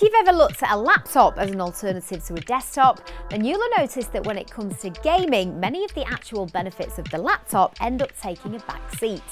If you've ever looked at a laptop as an alternative to a desktop, then you'll have noticed that when it comes to gaming, many of the actual benefits of the laptop end up taking a back seat.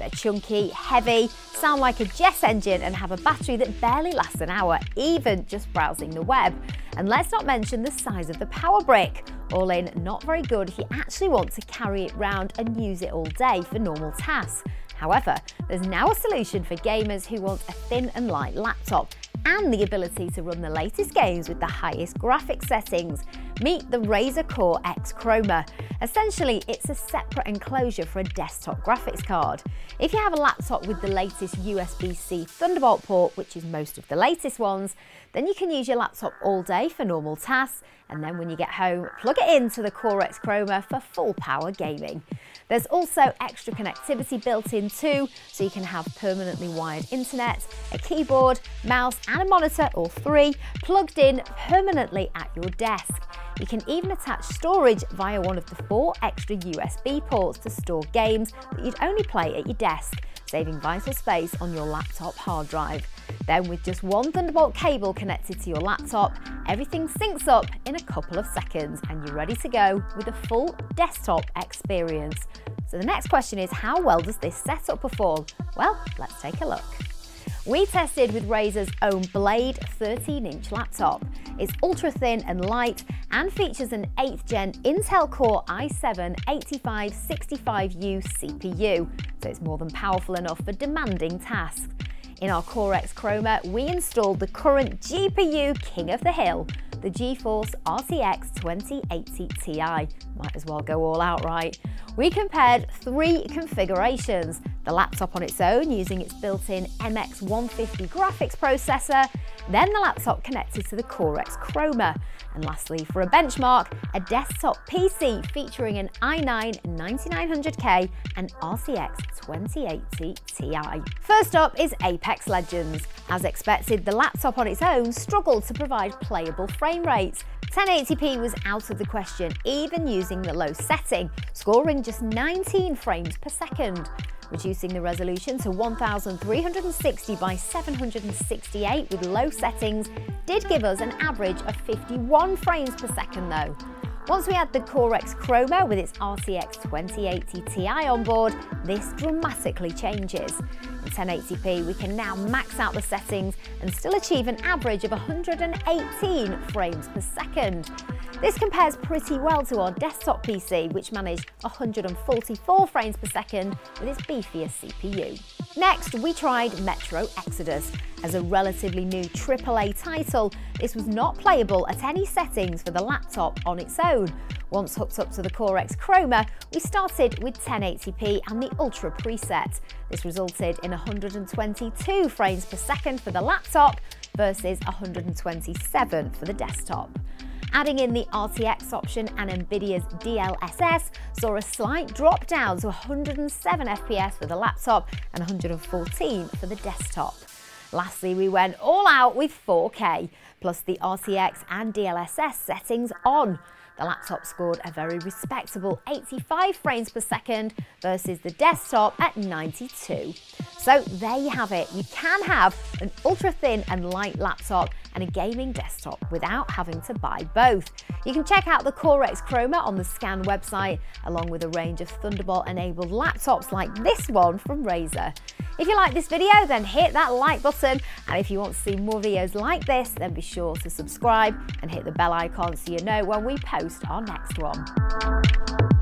They're chunky, heavy, sound like a jet engine and have a battery that barely lasts an hour, even just browsing the web. And let's not mention the size of the power brick. All in, not very good if you actually want to carry it round and use it all day for normal tasks. However, there's now a solution for gamers who want a thin and light laptop and the ability to run the latest games with the highest graphics settings. Meet the Razer Core X Chroma. Essentially, it's a separate enclosure for a desktop graphics card. If you have a laptop with the latest USB-C Thunderbolt port, which is most of the latest ones, then you can use your laptop all day for normal tasks, and then when you get home, plug it into the Core X Chroma for full power gaming. There's also extra connectivity built in too, so you can have permanently wired internet, a keyboard, mouse and a monitor, or three, plugged in permanently at your desk. You can even attach storage via one of the four extra USB ports to store games that you'd only play at your desk, saving vital space on your laptop hard drive. Then with just one Thunderbolt cable connected to your laptop, everything syncs up in a couple of seconds and you're ready to go with a full desktop experience. So the next question is how well does this setup perform? Well, let's take a look. We tested with Razer's own Blade 13-inch laptop. It's ultra thin and light and features an 8th gen Intel Core i7-8565U CPU, so it's more than powerful enough for demanding tasks. In our Core X Chroma, we installed the current GPU king of the hill, the GeForce RTX 2080 Ti. Might as well go all out, right? We compared three configurations, the laptop on its own using its built-in MX150 graphics processor, then the laptop connected to the Core X Chroma, and lastly, for a benchmark, a desktop PC featuring an i9-9900K and RTX 2080 Ti. First up is Apex Legends. As expected, the laptop on its own struggled to provide playable frame rates. 1080p was out of the question, even using the low setting, scoring just 19 frames per second. Reducing the resolution to 1360 by 768 with low settings did give us an average of 51 frames per second though. Once we add the Core X Chroma with its RTX 2080 Ti on board, this dramatically changes. In 1080p, we can now max out the settings and still achieve an average of 118 frames per second. This compares pretty well to our desktop PC, which managed 144 frames per second with its beefier CPU. Next, we tried Metro Exodus. As a relatively new AAA title, this was not playable at any settings for the laptop on its own. Once hooked up to the Core X Chroma, we started with 1080p and the Ultra preset. This resulted in 122 frames per second for the laptop versus 127 for the desktop. Adding in the RTX option and NVIDIA's DLSS saw a slight drop down to 107 FPS for the laptop and 114 for the desktop. Lastly, we went all out with 4K, plus the RTX and DLSS settings on. The laptop scored a very respectable 85 frames per second versus the desktop at 92. So there you have it. You can have an ultra thin and light laptop and a gaming desktop without having to buy both. You can check out the Core X Chroma on the Scan website, along with a range of Thunderbolt-enabled laptops like this one from Razer. If you like this video, then hit that like button. And if you want to see more videos like this, then be sure to subscribe and hit the bell icon so you know when we post our next one.